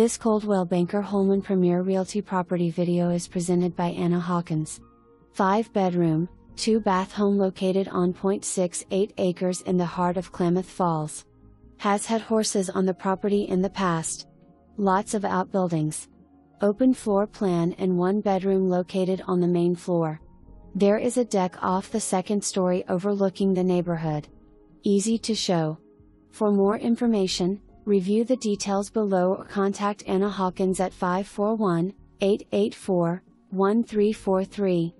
This Coldwell Banker Holman Premier Realty property video is presented by Anna Hawkins. 5 bedroom, 2 bath home located on 0.68 acres in the heart of Klamath Falls. Has had horses on the property in the past. Lots of outbuildings. Open floor plan and one bedroom located on the main floor. There is a deck off the second story overlooking the neighborhood. Easy to show. For more information, review the details below or contact Anna Hawkins at 541 884 1343.